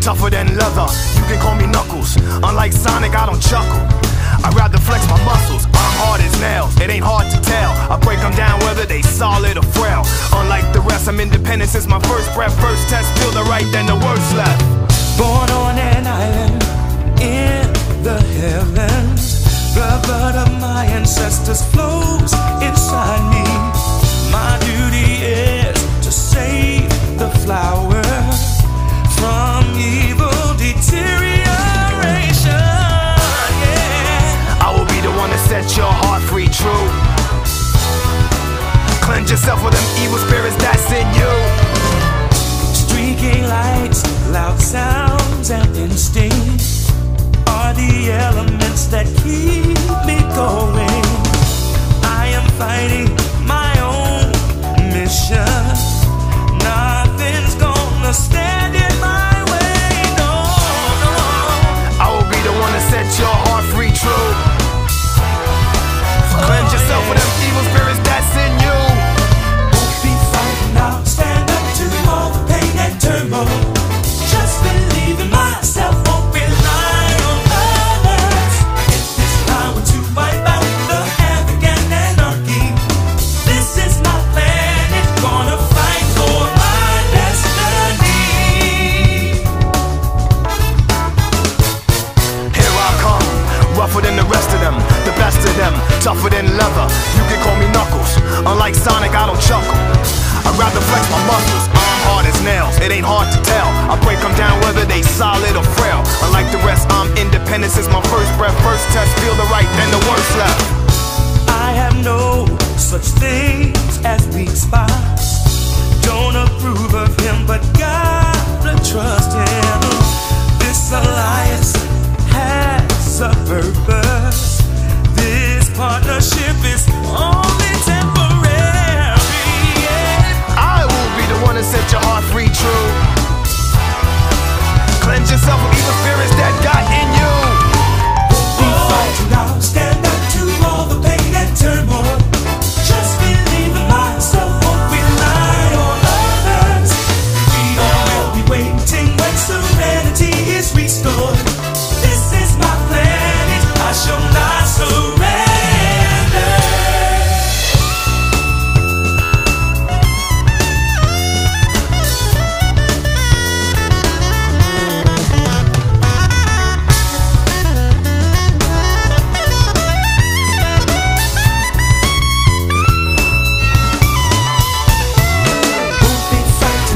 tougher than leather. You can call me Knuckles. Unlike Sonic, I don't chuckle. I'd rather flex my muscles. I'm hard as nails. It ain't hard to tell. I break them down whether they solid or frail. Unlike the rest, I'm independent since my first breath. First test, feel the right, then the worst left. Born on an island Yourself with them evil spirits that's in you. Streaking lights, loud sounds, and instincts are the elements that keep me rougher than the rest of them, the best of them, tougher than leather. You can call me Knuckles. Unlike Sonic, I don't chuckle. I'd rather flex my muscles. I'm hard as nails, it ain't hard to tell. I break them down whether they solid or frail. Unlike the rest, I'm independent since my first breath. First yourself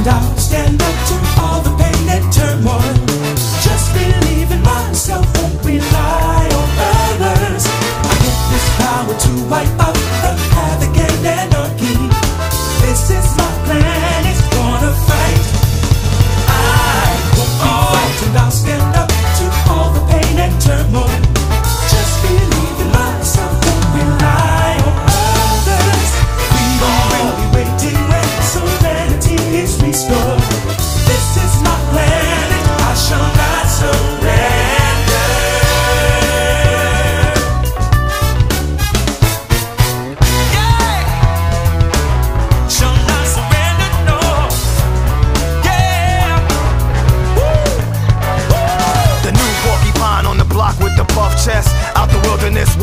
I'll stand up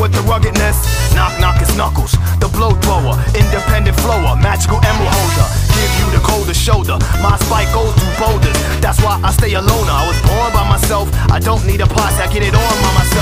with the ruggedness. Knock, knock, it's Knuckles. The blow thrower, independent flower, magical emerald holder. Give you the colder shoulder. My spike goes through boulders. That's why I stay alone. I was born by myself. I don't need a posse, I get it on by myself.